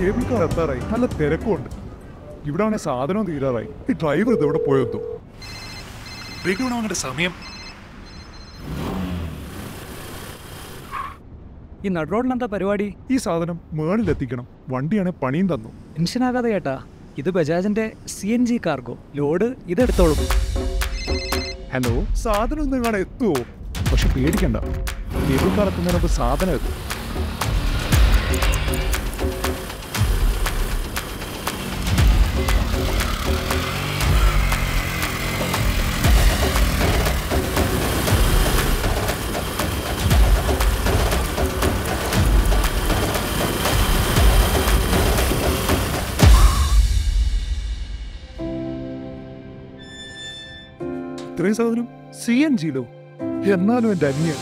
Cable car എത്താറായി. നല്ല തിരക്കുണ്ട് ഇവിടെ ആണെങ്കിൽ സാധനവും തീരാറായി. ഈ ഡ്രൈവർ ഇത് എവിടെ പോയെത്തും സമയം. ഈ നടുറോഡിൽ എന്താ പരിപാടി? ഈ സാധനം മേളിലെത്തിക്കണം. വണ്ടിയാണ് പണിയും തന്നു. ടെൻഷനാകാതെ കേട്ടാ. ഇത് ബജാജിന്റെ C N G cargo load ഇതെടുത്തോളൂ. Hello സാധനം ഒന്നും കാണാൻ എത്തുമോ പക്ഷെ പേടിക്കണ്ട. കേബിൾ കാർ എത്തുന്നതിന് സാധനം എത്തും. ഇത്രയും സാധനം സി എൻ ജിയിലോ? എന്നാലും എന്റെ അന്യ